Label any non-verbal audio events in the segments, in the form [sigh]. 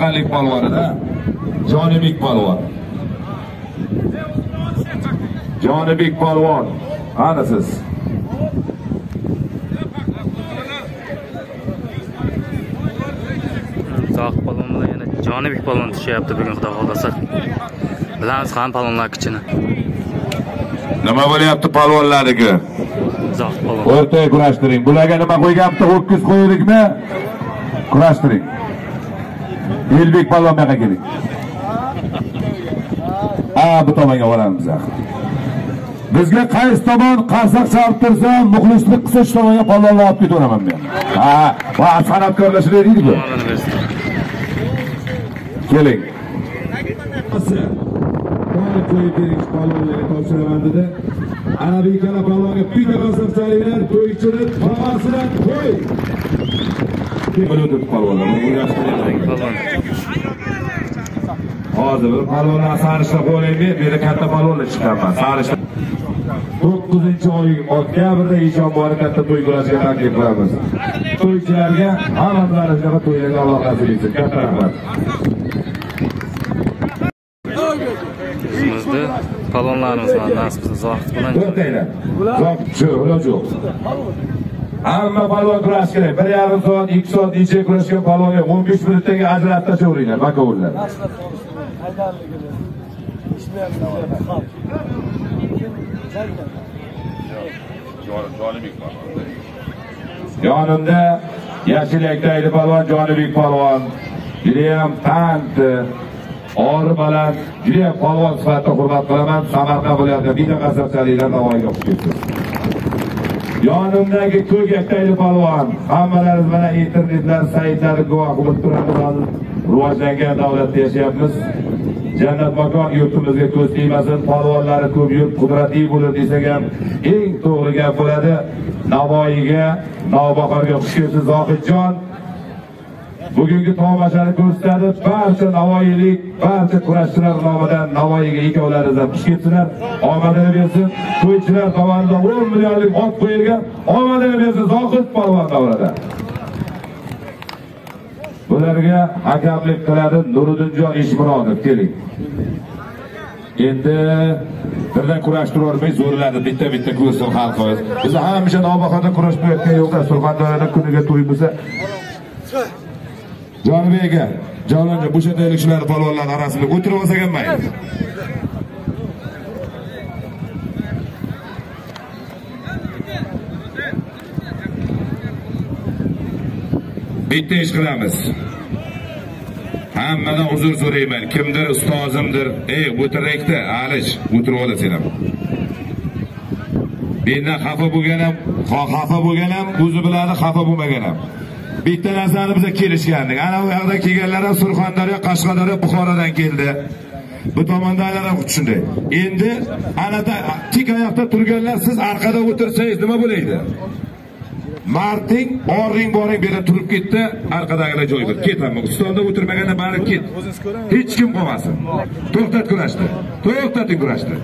samarqandlik polvonida. Jonibek polvon. Jonibek polvon. Ana siz. Zohid polvon bilan yana jonibek polvon tushyapti bugun xudo xohlasa. Bilamiz ham polvonlar kuchini nima bo'lyapti polvonlarniki? Zohid polvon. O'rtaga kurashtiring. Bularga nima qo'ygapti ho'kiz qo'ydikmi kurashtiring elbek polvon bu yoqqa keling ha bu tomonga boramiz axir bizga qaysi tomon qarsak chalib tursa muxlislik qilsa shu tomonga polvonlar olib ketaveraman men ha va deydiku Polvonni bersin. keling Bari qo'yib bering palvonlarga topshiraman dedi. Arabiy kala palvonga bitta qasabchaliklar to'ychini tomasidan qo'y. Buni o'tib palvonlar, buni o'ylashtiraylik. polvon Hozir bir palvonlar sarishta qo'yaymi? Bu yerda katta palvonlar chiqqanman. Sarishta 9-oy oktyabrda eshon bori katta to'y bo'lishiga taklif qilamiz. To'ychilarga hammalari shunaqa to'ylarga Alloh nasib etsin. Katta rahmat. bizimizni polvonlarimiz bilan nasib qilsa zohid bilan to'xtanglar zohid iloji yo'q hamma palvon kurash kerak bir yarim soat ikki soat necha kurashgan palvonga o'n besh minutdagi ajratib tashlaveringlar bakovullar yonimda yashilakdagi palvon jonibek palvon. Judayam pand ori baland. Judayam palvon sifatida hurmat qilaman. Samarqand viloyatida bitta qasrchaliklar navoiyga o'qib ketdi yonimdagi ko'kakdagi palvon. Hammalaringiz mana internetlar saytlari guvohi bo'lib turadi rivojlangan davlatda yashayapmiz jannat makon yurtimizga ko'z tegmasin polvonlari ko'p yurt qudratli bo'lur desak ham eng to'g'ri gap bo'ladi. Navoiyga navbahorga xush kelibsiz zohidjon. Bugungi tomoshani ko'rsatadi barcha navoiylik barcha kurashchilar nomidan navoiyga ikkovlaringizdan xush kelibsizlar omadini bersin to'ychilar tomonidan o'n millionlik ot qo'yilgan. Omadini bersin zohid polvon davrida. Bularga hakamlik qiladi nuriddinjon eshmurodov keling. Endi birdan kurashtirib yubormay zo'rladi bitta bitta ko'rsin xalqimiz biz hamisha navbahorda kurash qo'yayotgan yo'q surxondaryoda kuniga to'y bo'lsa jonibek aka javlonjon bo'shataylik shularni polvonlarni orasida o'tirib olsak ham mayli. Bitta ish qilamiz. Hammadan uzr so'rayman. Kimdir ustozimdir. Ey o'tirakda alish o'tirib ola sen ham. Mendan xafa bo'lgan ham xafa bo'lgan ham o'zi biladi xafa bo'lmagan ham. Bitta narsani biza kelishgandik. Ana u yoqdan kelganlar ham surxondaryo qashqadaryo buxorodan keldi. Bu tomondagilar ham xuddi shunday. Endi anada tik oyoqda turganlar siz orqada o'tirsangiz nima bo'laydi? Marting boring boring bu yerda turib ketdi. Orqadagilar joy bir ketaman stolda o'tirmaganda bari ket. Hech kim qolmasin to'xtat kurashni. To'xtating kurashni.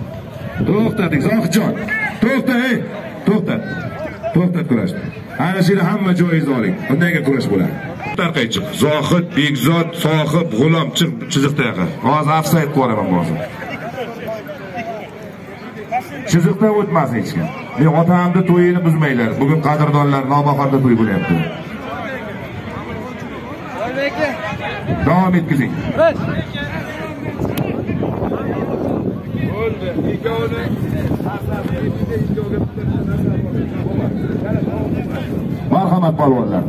To'xtating zohidjon. To'xta ey to'xtat. To'xtat kurashni. Ana shu yerda hamma joyingizni oling. Undan keyin kurash bo'ladi. Tarqay chiq. Zohid bekzod sohib g'ulom chiq. Chiziqda yoqqa hozir ofsayd qilib yuboraman hozir. Chiziqdan o'tmasin hech kim. Men otamni to'yini buzmanglar. Bugun qadrdonlar nomahorda to'y bo'lyapti. Davom etkazing marhamat polvonlar.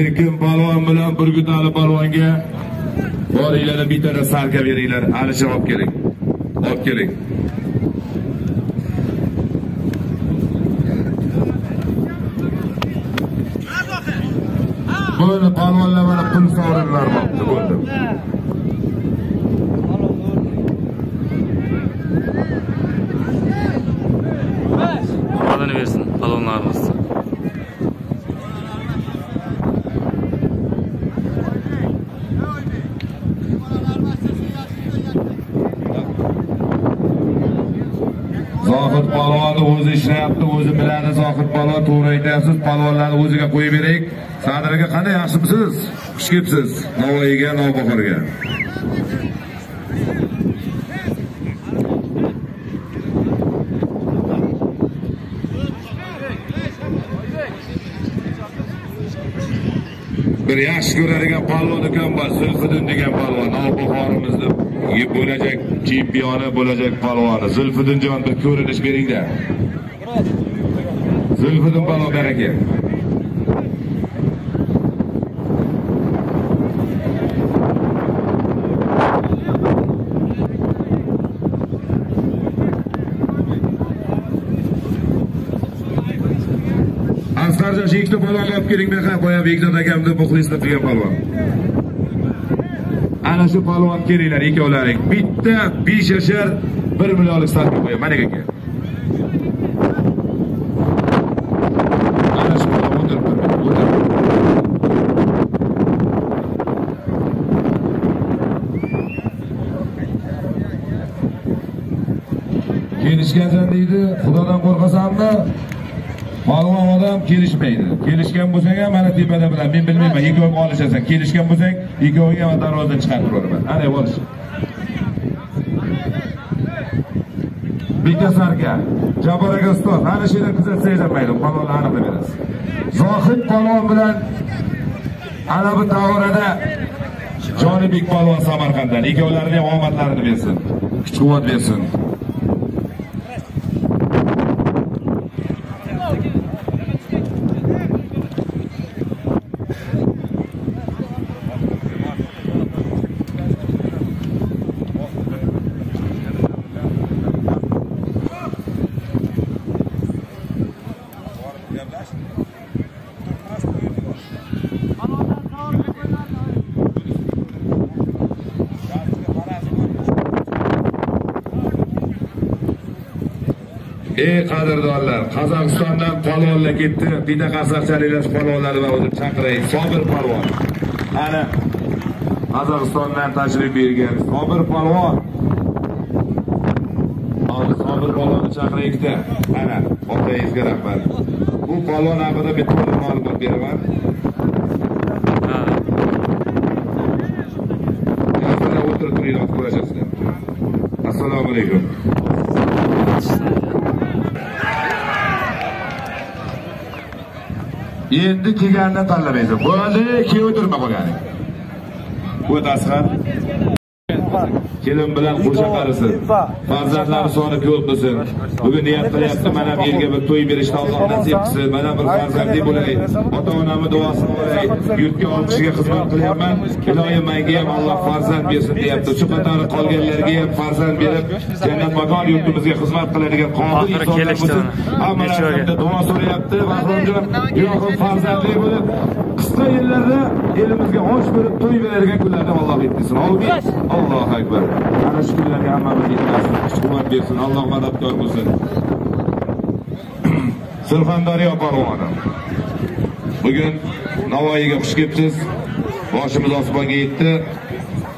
Erkin palvon bilan burgutali palvonga boringlar bittada sarka beringlar. Alisher olib keling. Olib keling. Bo'ldi palvonlar mana pul sovrinlar bo'libdi bo'ldi omadini bersin polvonlarimiz palvonni o'zi ishlayapti o'zi biladi zohid palvon to'g'ri aytyapsiz palvonlarni o'ziga qo'yib beraylik sadir aka qanday yaxshimisiz? Xush kelibsiz navoiyga navbahorga bir yaxshi ko'radigan palvon ukam bor zulfiddin degan palvon navbahorimizni bo'lajak chempioni bo'lajak palvoni. Zulfiddinjon bir ko'rinish beringda. Zulfiddin palvon baraka asqarjon shu ikkita olib kelinglar ha boya bekzod akamni muxlislar turgan palvon. Ana shu palvon kelinglar ikkovlaring. Bitta besh yashar bir millionlik stavka qo'yaman mana aka ana shu palvon o'tirib turibdi o'tirib kelishgansan deydi. Xudodan qo'rqasanmi? Palvon odam kelishmaydi. Kelishgan bo'lsang ham mana tepada bilan men bilmayman ikkoving olishasan. Kelishgan bo'lsang ikkoving ham darvozadan chiqarib yuboraman. Ana olish bitta sarka jabor aka ustoz ana shu yerdan kuzatsangiz ham mayli palvonni aniqlab berasiz zohid palvon bilan ana bu davrada jonibek palvon samarqanddan. Ikkovlarini ham omadlarini bersin. Kuch quvvat bersin ey qadrdonlar qozog'istondan palvonlar ketdi. Bitta qarsaqchaliklar shu va uni o'zim chaqiray sobir palvon ana. Qozog'istondan tashrif buyurgan sobir palvon hozir sobir palvonni chaqiraylikda ana otangizga rahmat bu palvon haqida bitta ma'lumot beraman. Yozda o'tirib turinglar ko'rashasizlar assalomu alaykum. Endi kelganini tanlamaysan bo'ldi keyin o'tirma qolganing o't asqar kelin bilan qo'sha qarisin farzandlari soni ko'p bo'lsin. Bugun niyat qilyapti mana bu yerga bir to'y berishni alloh nasib qilsin. Mana bir farzandli bo'lay. Ota onamni duosini olay. Yurtga olti kishiga xizmat qilyapman. Iloyim menga ham alloh farzand bersin deyapti. Shu qatori qolganlarga ham farzand berib jannat makon yurtimizga xizmat qiladigan qobil insonlar bo'lsin. Hamma Necha oyga? narsamda duo so'rayapti. Bahromjon ilohim farzandli bo'lib qisqa yillarda elimizga osh berib to'y beradigan kunlarni alloh yetkazsin amin allohu akbar ana shu kunlarga hammamiz yetkazsin kuch quvvat bersin alloh madadkor bo'lsin. [clears throat] Surxondaryo polvoni bugun navoiyga xush kelibsiz. Boshimiz osmonga yetdi.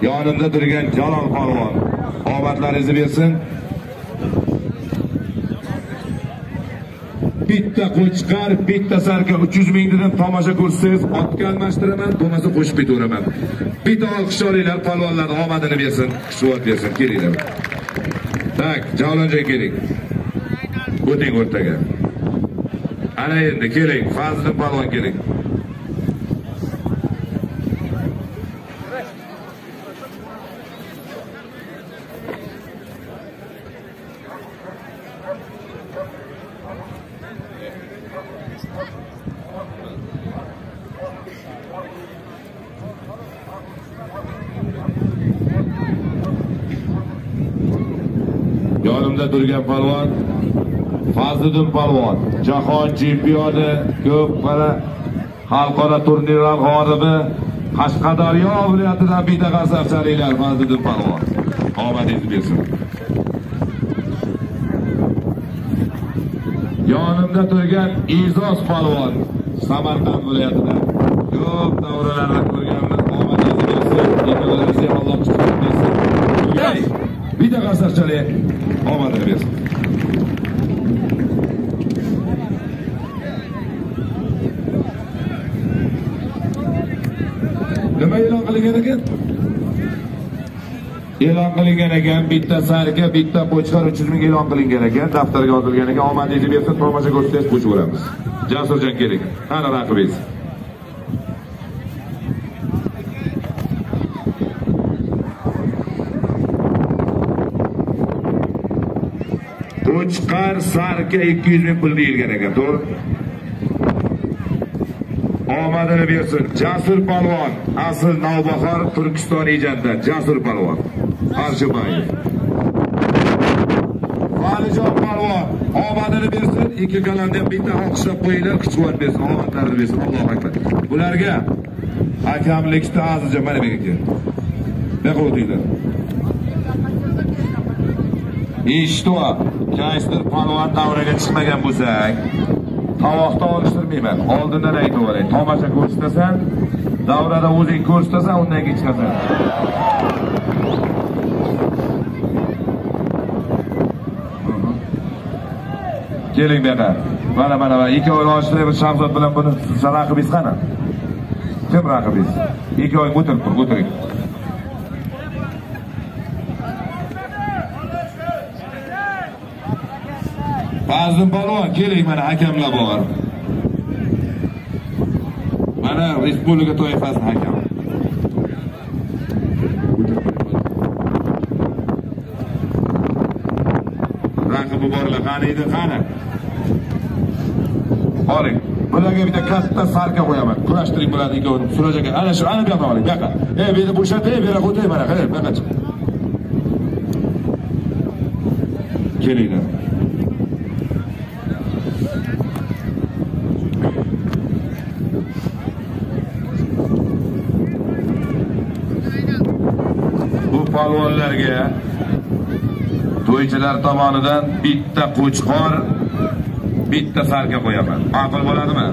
Yonimda turgan jalol polvon omadlaringizni bersin. Bitta qo'chqar bitta sarka uch yuz ming dedim tomosha ko'rsangiz otga almashtiraman bo'lmasa qo'shib ketaveraman. Bitta olqish olinglar omadini bersin kuch quvvat bersin kelinglar tak javlonjon keling o'ting o'rtaga. Ana endi keling fazliddin palvon keling yonimda turgan palvon fazliddin palvon jahon chempioni ko'p qara xalqaro turnirlar g'olibi qashqadaryo viloyatidan bitta qarsaqchaliklar fazliddin palvon omadingiz bersin. Yonimda turgan izoz palvon samarqand viloyatidan ko'p davralarda ko'rganmiz. Omadingizni bersin. Ikkovlaringizga alloh bersin Yay! bitta qarsaqchalik Omad bersin. nima e'lon qilingan ekan e'lon qilingan ekan bitta sarka bitta qo'chqor uch yuz ming e'lon qilingan ekan daftarga yozilgan ekan omadingizni bersin tomosha ko'rsatsangiz qo'shib o'ramiz jasurjon kerak. ana raqibingiz qar sarka ikki yuz ming pul deyilgan ekan to'g'ri? Omadini bersin. Jasur polvon asl navbahor turkiston ijoddan jasur polvon arshibayev valijon polvon omadini bersin. Ikki qalamda ham bitta olqishlab qo'yinglar. Kuch quvvat bersin omadlarini bersin. Allohu akbar. Bularga hakamlikda azizjon mana bu yerga kel bu o'tinglar? Eshitib qaysidir polvon davraga chiqmagan bo'lsak tovoqda olishtirmayman. Oldindan aytib olay tomosha ko'rsatasan davrada o'zing ko'rsatasan undan keyin chiqasan. Keling bu yoqqa mana mana mana ikkovini olishtiraymiz shahzod bilan buni sizni raqibingiz qani? Kim raqibingiz ikkoving o'tirib tur o'tiring. Fazlin polvon keling mana hakamlar bor. Mana respublika toifasi hakami Raqibi borlar qani edi qani? Oling. Bularga bitta katta sarka qo'yaman. Kurashtiring bularni ikkovini. Suraj aka, ana shu, ana bu yoqqa oling, bu yoqqa. Ey, bu yerda bo'shat, ey, bu yoqqa o'tay mana, qarang, bu yoqqa chiq. Kelinglar. Bu to'ychilar tomonidan bitta qo'chqor bitta sarka qo'yaman. Ma'qul bo'ladimi?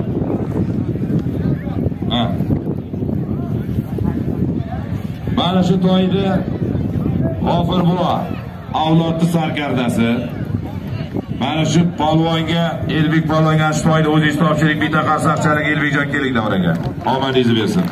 Mana shu to'yni g'ofir buva avlodni sarkardasi mana shu polvonga elbek polvonga shu to'yni o'zingiz topshiring bitta qarsaqchalik elbekjon keling davraga omadingizni bersin.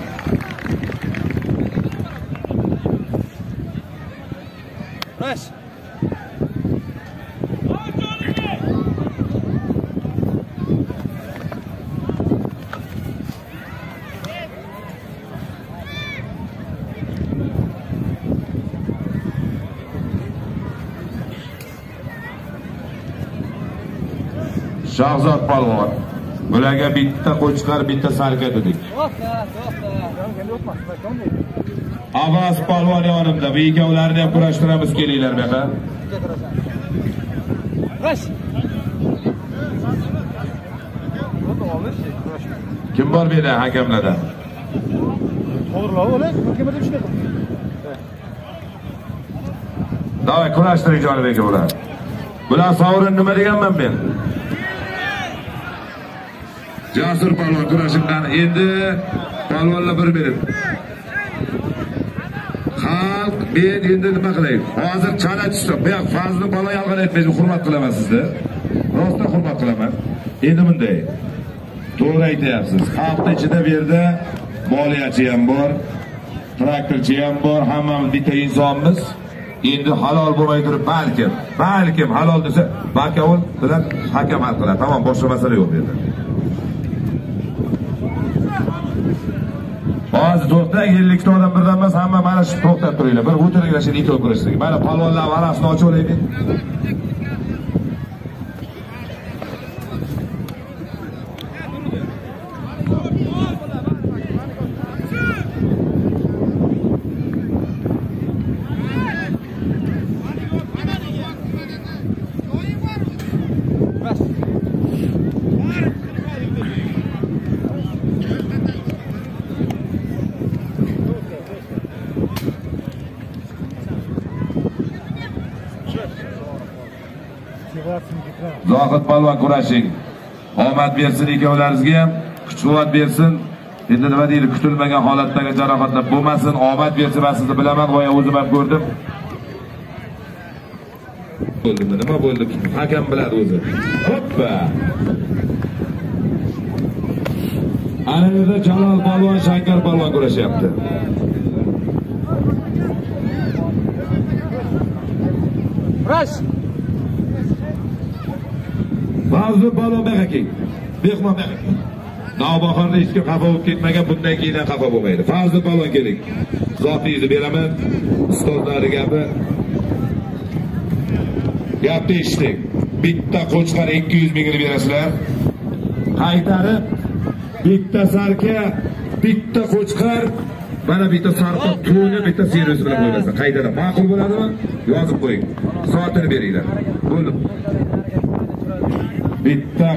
Shahzod polvon. Bularga bitta qo'chqar, bitta sarka dedik. Avaz palvon polvon yonimda. Bu ikkovlarini ham kurashtiramiz kelinglar bu yoqqa. Kim bor bu yerda hakamlardan? To'g'rilab o'ling. Kimga deb shunday Davay kurashtiring Jonibek ular. Bular sovrin nima deganman men? Jasur palvon kurashimdan endi palvonlar bir minut Xalq men endi nima qilay? Hozir chala tushdi. Bu yoq fazli balo yolg'on aytmaysiz, hurmat qilaman sizni. Rostdan hurmat qilaman. Endi bunday. To'g'ri aytyapsiz. Xalqni ichida bu yerda moliyachi ham bor, traktorchi ham bor, hammamiz bitta insonmiz. Endi halol bo'lmay turib balkim, balkim halol desa, bakovul bilan hakam hal qiladi. Tamom, boshqa masala yo'q bu yerda. To'xtang, 50 ta odam birdan emas, hamma mana shu to'xtab turinglar. Bir o'tiringlar shu ikkovi kurashtirga. Mana palvonlar varasini ochib olaylik. Zohid polvon kurashing. Omad bersin ikkovlaringizga ham, kuch-quvvat bersin. Endi nima deydi, kutilmagan holatdagi jarohatlar bo'lmasin, omad bersin, man sizni bilaman, boya o'zim ham ko'rdim. Bo'ldimi? Nima bo'ldi? Hakam biladi o'zi. Hoppa. ana yerda jalol polvon shankar polvon kurashyapti Rash. Fazli polvon buyoqqa mehmon buyoqqa navbahorni navbahorda hech kim xafa bo'lib ketmagan bundan keyin ham xafa bo'lmaydi. Fazli polvon keling. Zotingizni beraman. Ustozlarni gapi. Gapni eshiting bitta qo'chqar ikki yuz mingni berasizlar. Qaytarib bitta sarka bitta qo'chqar mana bitta sarqa to'ni bitta servis bilan qo'ymasdan. Qaytadan. Ma'qul bo'ladimi? Yozib qo'ying. Soatini beringlar. Bo'ldi. Bitta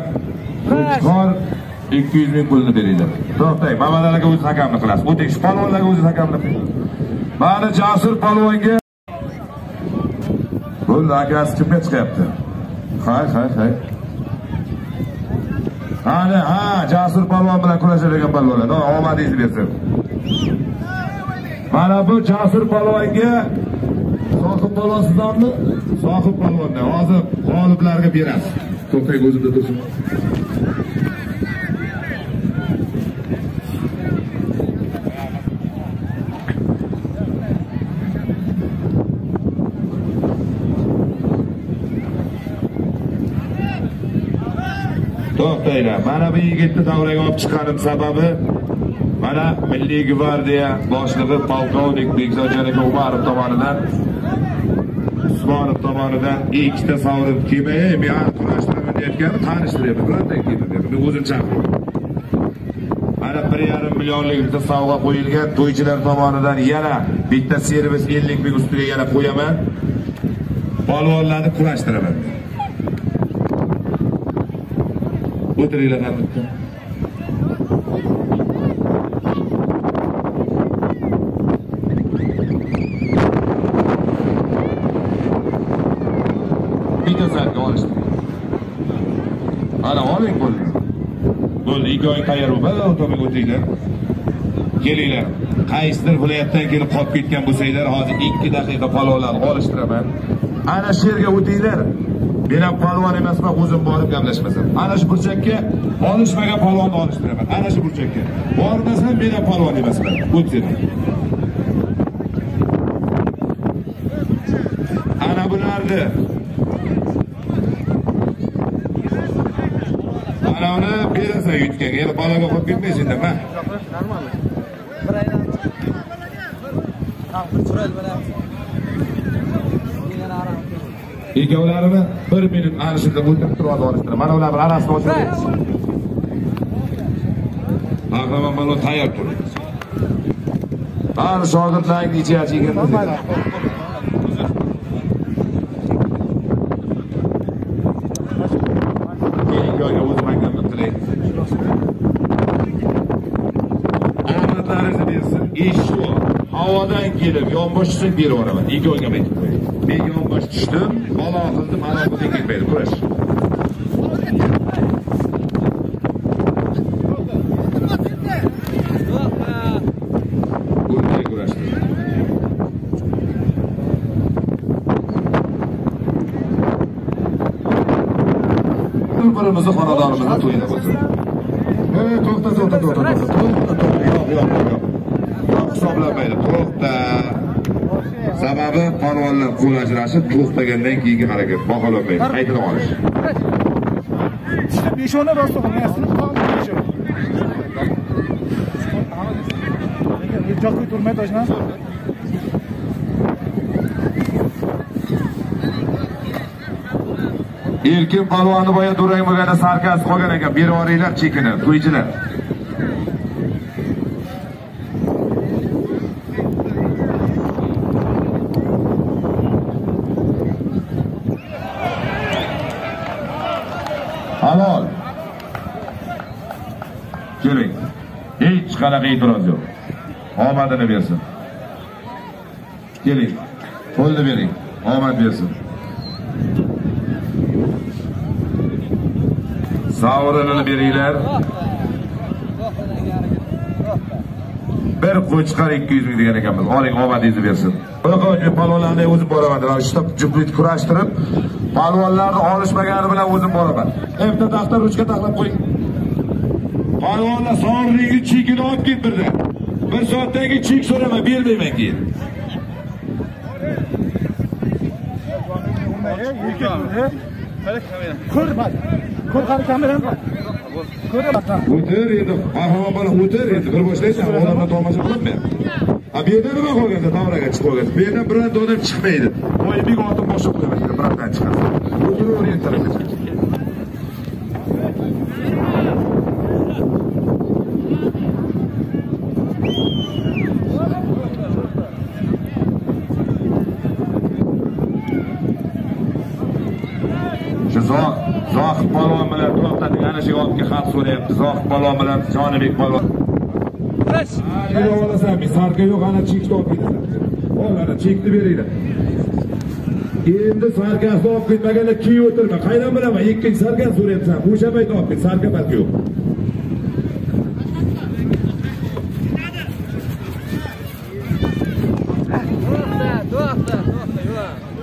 qo'chqor ikki yuz ming pulni beringlar. To'xtang mamalalarga o'zi hakamlik qilasiz. O'ting shu polvonlarga o'zi hakamlik qiling mana jasur polvonga bo'ldi akasi kimga chiqyapti. Hay hay hay. Hali ha jasur polvon bilan kurashadigan polvonlar omadingizni bersin. Mana bu jasur polvonga sohib polvon sizlarmi sohib polvondan hozir g'oliblarga berasiz. To'xtang o'zimda tursin to'xtanglar mana bu yigitni davraga olib chiqqanim sababi. Mana milliy gvardiya boshlig'i polkovnik bekzodjon aka umarov tomonidan usmonov tomonidan ikkita sovrin kelmay men kurashtiraman tanishtiryapti tanishtiryapman bironta men o'zim chaqiraman mana bir yarim millionlik bitta sovg'a qo'yilgan to'ychilar tomonidan yana bitta servis ellik ming ustiga yana qo'yaman. Polvonlarni kurashtiraman o'tiringlar ham bitta sarka olishdi mana oling bo'ldi bo'ldi ikki oy o'tinglar. Kelinglar. Qaysidir viloyatdan kelib qolib ketgan bo'lsanglar hozir ikki daqiqa palovlarni olishtiraman ana shu yerga o'tinglar. Men ham palvon emasman o'zim borib gaplashmasam. Ana shu burchakka olishmagan palvonni olishtiraman ana shu burchakka. Bormasam men ham palvon emasman. O'tsanglar ana bularni kelasan yutgan yana baloga qolib ketmaysan nima Normal. Bir aylanib ikkovlarini bir minut ana shunda o'tirib turib olishtiraman mana bilan arasini ochib qahramon malon tayyor tur qani shogirdlarni ichyachi chekindi oyga o'zim hakamlik qilay omadlaringizni bersin eshitu havodan kelib yonbosh tushsa berib yuboraman ikki oyga aytib qo'ying men yonbosh tushdim balo qildim mana bunday ketmaydi kurash bunday kurashdi bir birimizni xonadonimizda to'yida bo'lsin Hey, to'xta to'xta to'xta to'xta to'xta to'xta yo'q yo'q yo'q yo'q hisoblanmaydi to'xta sababi polvonlar qo'l ajrashib to'xtagandan keyingi harakat baholanmaydi qaytini olish beshona rost qilmayapsiz. Beshona. Bir joqqa turmay toshna. erkin polvonni boya durang bo'lganda sarkasi qolgan ekan berib yuboringlar chekini to'ychilar halol keling hech qanaqa e'tiroz yo'q omadini bersin keling qo'lni bering omad bersin sovrinini beringlar bir qo'chqar ikki yuz ming degan ekanmiz oling omadingizni bersin bunaqa palvonlarni o'zim boraman shu juftlik kurashtirib palvonlarni olishmagani bilan o'zim boraman bitta daftar ruchka taxlab qo'ying Palvonlar sovrinni chekini olib ket birdan. Bir soatdagi chek so'rama, bermayman keyin. ko'r ko'r kameram bor O'tir endi, qahramon bola o'tir endi. Bir boshlaysan, odamlar tomosha qilaman. A bu yerda nima qolganda davraga chiqib qolgan. Bu yerdan bironta odam chiqmaydi. Bek otib boshqa qilaman, birontadan chiqadi. O'tiraver. shu zohid polvon bilan to'xtating ana shu oldiga xat so'rayapti zohid polvon bilan jonibek polvon nima olasan men sarka yo'q ana chekni olib ketasan ol ana chekni beringlar endi sarkasini olib ketmaganda keyin o'tirma. Qaydan bilaman? Ikkinchi sarkani so'rayapsan. O'sha payt olib ket sarka balki yo'q.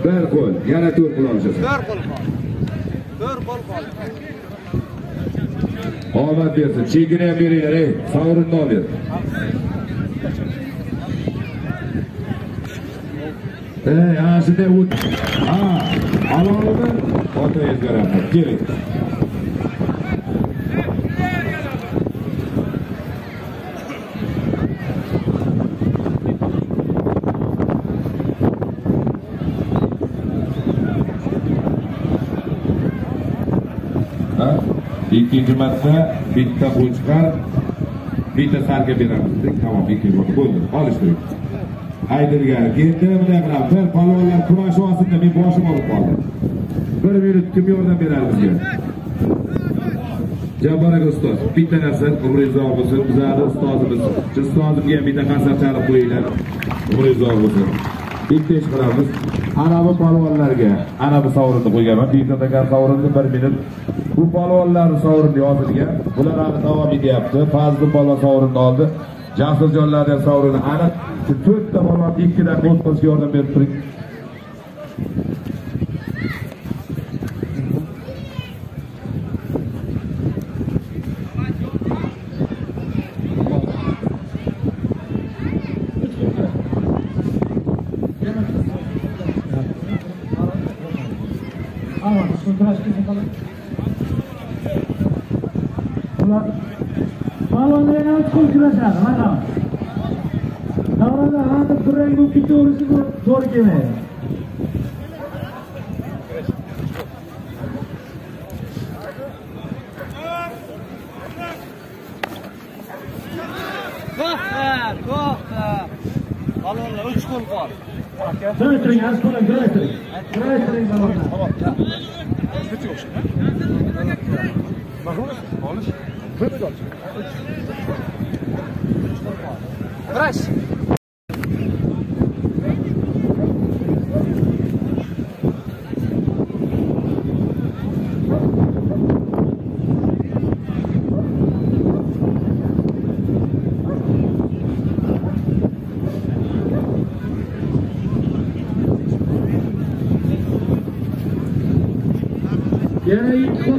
Bir qo'l. Yana to'rt qo'l olishasan To'rt qo'l qol. To'rt qo'l qol. Omad bersin. Chekini ham beringlar ey sovrinni olinglar ey ana eh, shunday o't. Ha halovimi ota rahmat keling. Ikkinchi marta bitta qo'chqar bitta sarga beramiz dedik tamom ikkinchi marta bo'ldi olishtiring haydilgan endi bunday qilamiz bir palvonlar kurashib men boshim olib qoldi bir minut kim yordam beradi bizga jabbor aka ustoz bitta narsa umringiz uzoq bo'lsin bizlarni ustozimiz ustozimga ham bitta qarsaq chalib qo'yinglar umringiz uzoq bo'lsin bitta ish qilamiz anavi polvonlarga. Anavi sovrinni qo'yganman. Bitta takan sovrinni bir minut. Bu polvonlarni sovrini yozilgan. Bular hali davom etyapti. Fazli polvon sovrinni oldi. Jasurjonlarni ham sovrini aniq. To'rtta polvon ikkidan daqiqa yordam berib turing. Ama şu tıraş kesin kalın. Uch qo'l kurashadi mana davrada hozir durang bo'lib ketaverishni bu to'g'ri kelmaydi To'xta, to'xta. Balonlar uch qo'l qol bolam kurashtiring kurashtiring balonlar Kurash. Yana ikki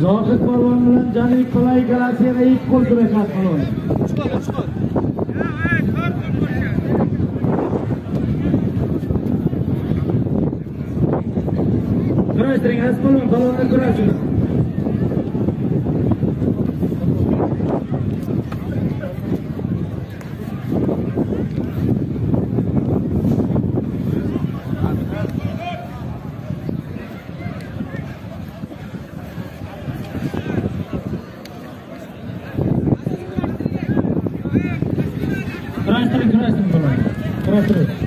zohid polvon bilan janibek polay ikkalasi yana ikki qo'l kurashadi polvon Uch qo'l, kurashtiring aziz polvon kurashing kurashtiring kurashtiring polvon kurashtiring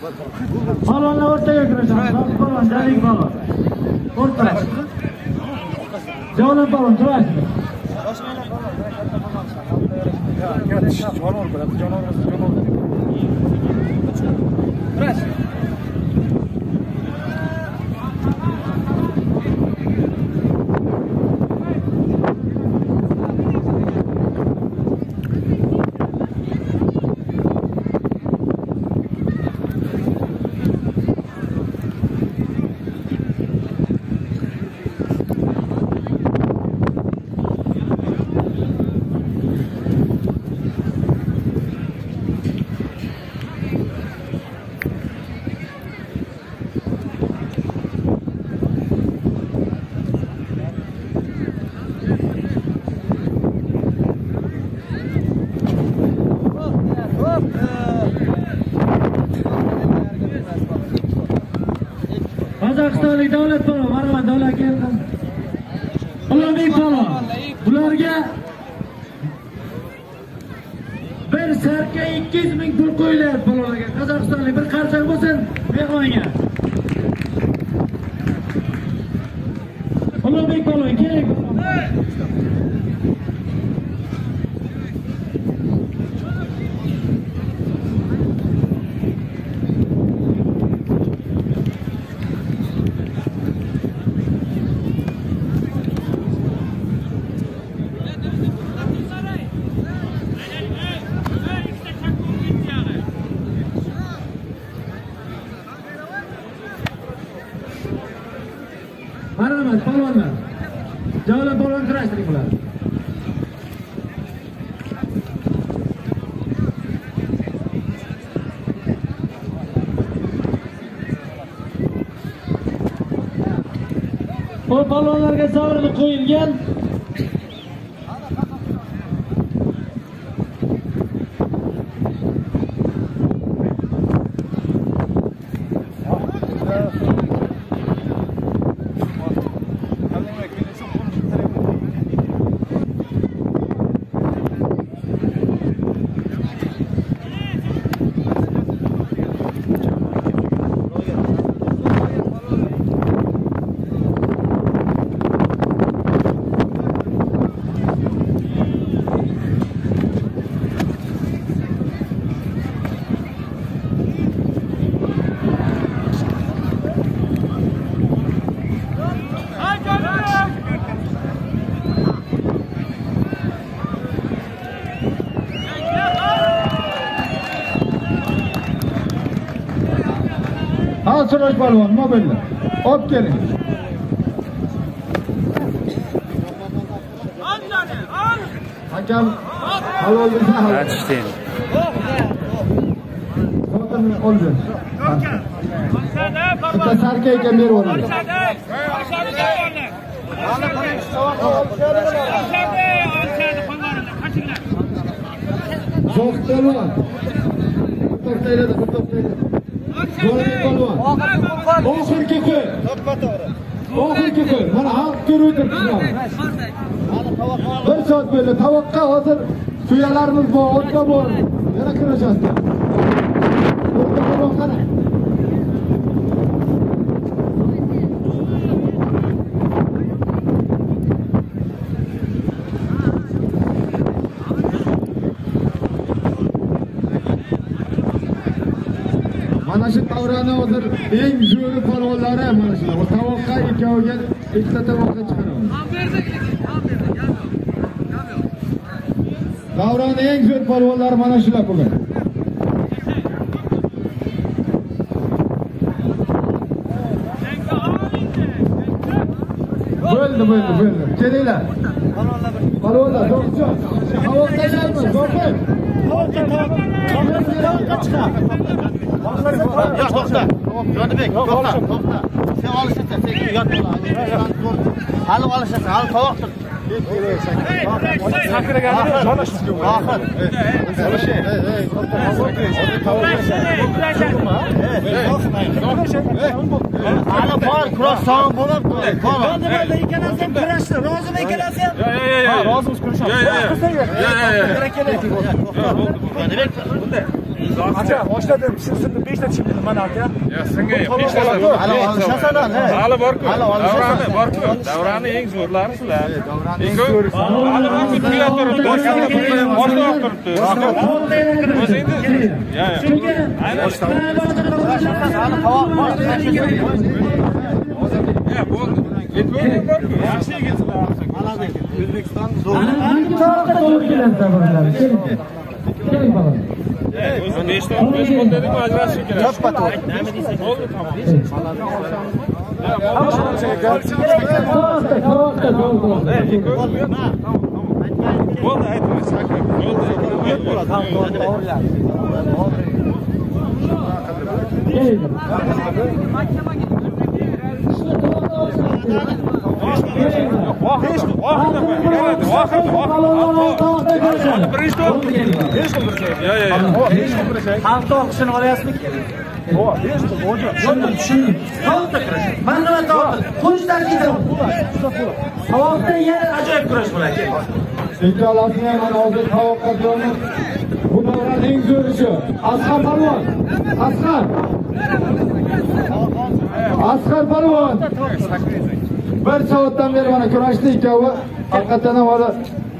Balonlar o'rtaga kurashamiz. Zohid polvon, janibek polvon. O'rtaga. Javlon palvon kurash. Qozog'istonlik davlat palvon, marhamat davlat aka Ulug'bek palvon. Bularga bir sarka 200 ming pul qo'yilyapti palvonlarga. Qozog'istonlik bir qarsak bo'lsin mehmonga. Ulug'bek palvon keling. Marhamat palvonlar. Javlon palvon kurashtiring bular. Bu palvonlarga sovrini qo'yilgan. Al Surosh palvon, mobilni. Olib keling. Hakam halol desa halol. Aytishdi. Xotinni oldi. Bitta sarka ekan berib yuboradi. Zo'q palvon. To'xtaylar, to'xtaylar. Zo'q palvon. Oxirgi qo'y. Oxirgi qo'y. Mana xalq ko'rib o'tiribsizlar. Bir soat bo'ldi. Tovoqqa hozir tuyalarimiz bor, otlar bor. Yana kirishasizlar. Shu davrani hozir eng zo'ri polvonlari mana shular. Tovoqqa ikkoviga ikkita tovoqqa chiqaramiz. Davrani eng zo'r polvonlari mana shular bugun. Bo'ldi, bo'ldi, bo'ldi. Kelinglar. Polvonlar, to'xta. Tovoq tashlaymiz, to'xta. Yosh to'xta. Yodibek, to'xta, to'xta. Sen olishasan, sen yot. Hali olishasan, hali tovoqdir. Hali bor, kurosh sog'in bo'lib, bor. Nimalar ikkalasi kurashdi. Rozimi ikkalasi ham? Yodibek, aka boshladim sizimni beshtachi dedim mana aka singan beshtachi hali olishasanlar hali borku davrani borku davrani eng zo'rlari sizlar eng zo'r hali borku kuylab turibdi boshlanib turibdi o'zingizni yaxshi yigitsilar o'zbekiston zo'r keling keling 5 ton 5 pul dedik majburlaşib kerak. Yo'q patu. Bo'ldi, tamom. Bo'ldi, aytmas. Bo'ldi. Bo'ladi, tamom, o'g'irlar. Mahkamaga yo hafta olqishini olyapsizmi tushundim man nima topdim qo'yish tarkibida tovoqda yana ajoyib kurash bo'ladi ikkalasini ham hozir tovoqqa jo'nib bu davran eng zo'ri shu asqar palvon asqar asqar palvon bir soatdan beri mana kurashdi ikkovi. Haqiqatdan ham hali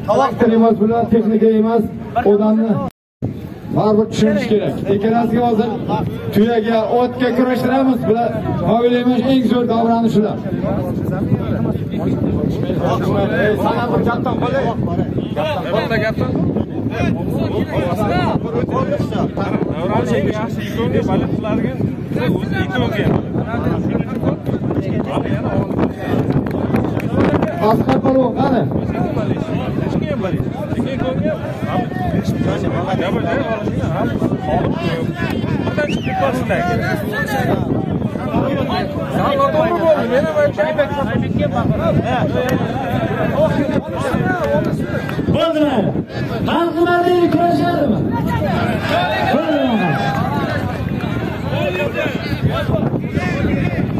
xarakter emas bular texnika emas. Odamni baribir tushunish kerak. Ikkalasiga hozir tuyaga otga kurashtiramiz. Bular mobilimiz eng zo'r davrani shular sana katta qo'li yaxshi ikkovga baliqchilarga o'zi ikkovga asqar palvon qani bo'ldilar xalqimardagi kurashadimi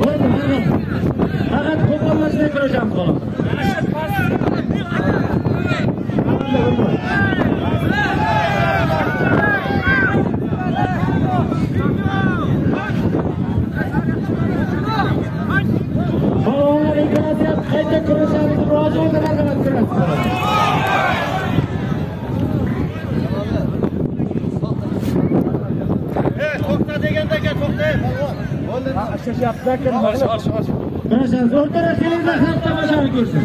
bo'ldi faqat qo'polmasdan kurashamiz xolos Balonlar ikkalasi ham qayta kurashadi deb rozi bo'ldi marhamat kurashsin to'xta deganda aka to'xta bo'ldi kurashamiz o'rtada kelinglar xalq tomoshani ko'rsin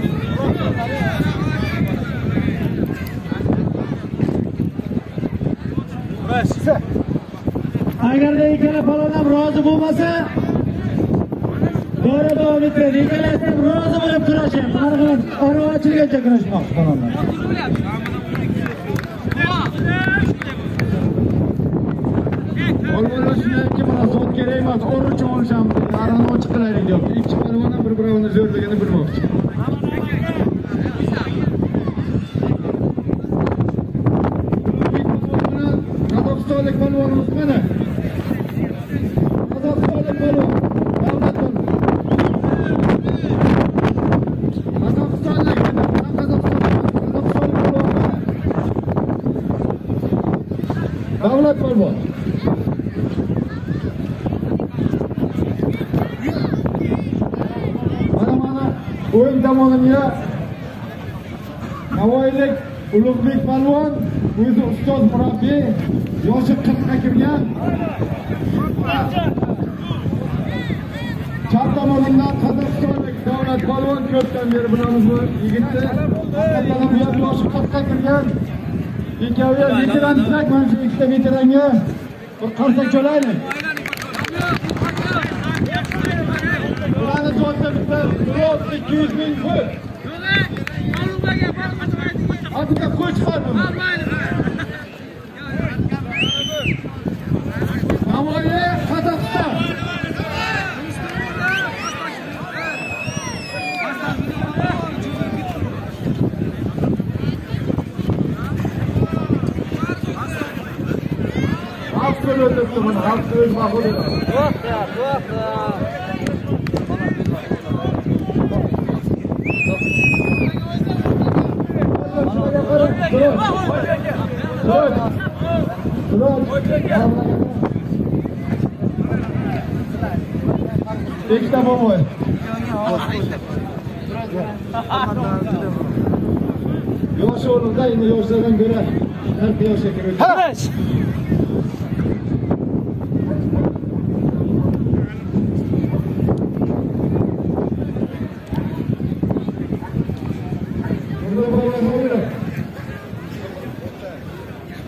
agarda ikkala palon ham rozi bo'lmasa bora davom ettiradi ikkalasi ham rozi bo'lib kurashyapti marhamat ora ochilgancha kurashmoqchi palonlar Olmalar shunday mana zot kerak emas, o'rincha olishamiz. Arini ochiq qilaylik deyapti. Ikki palvon ham bir-birini zo'rligini bilmoqchi. Qozog'istonlik palvonimiz mana. Qozog'istonlik palvon. Davlat palvon. Qozog'istonlik, Qozog'istonlik, Qozog'istonlik palvon mana. Davlat palvon. mana mana o'yin navoiylik ulug'bek palvon o'zi ustoz murabbiy yoshi qirqqa kirgan. Chap tomonidan qozog'istonlik davlat palvon ko'pdan beri bilamiz bu yigitni yoshi qirqqa kirgan. Ikkovi veteran desak mana shu ikkita veteranga bir qarsak cho'laylik Bularni sotsa bitta birov ikki yuz ming qo'y. Ha bitta qo'y chiqar buni. Navoiy Qozog'iston. Xalq ko'rib buni, xalq o'z ma'qul emas. Good. ikkita momoy yosh o'g'limda endi yoshlardan ko'ra katta yoshga kirib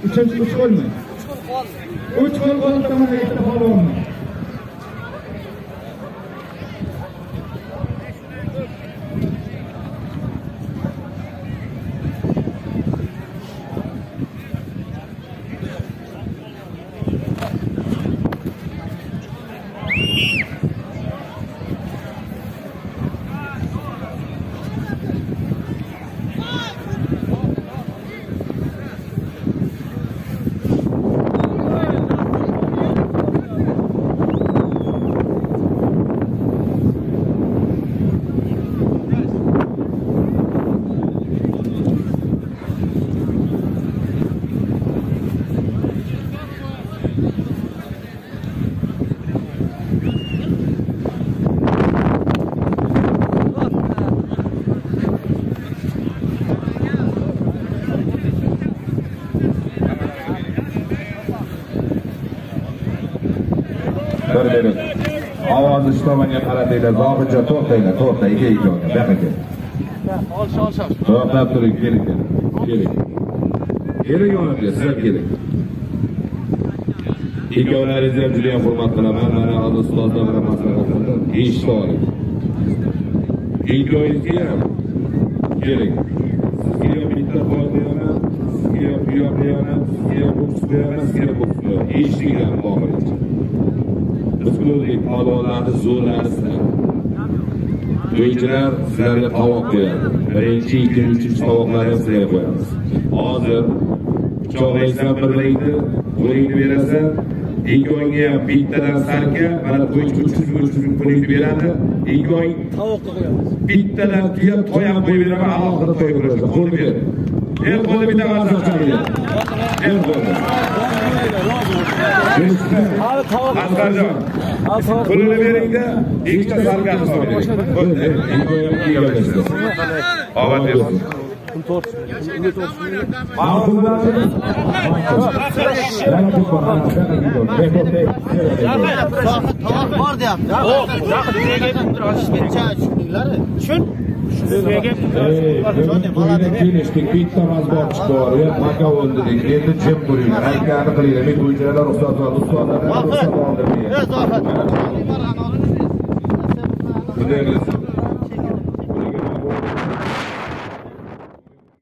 uchinchi uch qo'lmi uch qo'l qolibdi mana ikkita polvonni bir minut ovozni shu tomonga qaratinglar zohidjon to'xtanglar to'xta ika ikkovga bu yoqqa kel to'xtab turing keling keling keling keling yonimga siz ham keling ikkovlaringizni ham judayam hurmat qilaman mana hozir ustozlar bilan maslahat qildim eshitib oling ikkovingizga ham keling sizga ham bitta qo'l beraman sizga ham bu yoq beraman sizga ham boks beraman sizga ham boks beraman eshitinglar oxirigacha biz ko'rdik polvonlarni zo'rlari sizlar to'ychilar sizlarga tovoq qo'yadi birinchi ikkinchi uchinchi tovoqlarni sizlarga qo'yamiz. Hozir pichoqlaysan bir ringni qo'lingni berasan. Ikkovingga ham bittadan salka mana to'ychi uch yuz uch yuz pulingni beradi ikkoving bittadan tuya toy ham qo'yib beraman alohida to'y qilasiz qo'lni ber ber qo'lni bitta varzoq chaqiring ber qo'lni asqarjon pulini beringda ikkita salkani soling omad bersin tovoq bor deyapti tushundinglar tushun kelishdik bitta mazboch bor maka bo'ldi dedik endi jim turinglar aytganini qilinglar men to'ychilardan ruxsat oldim ustozlardan ruxsat oldim bunday qilasiz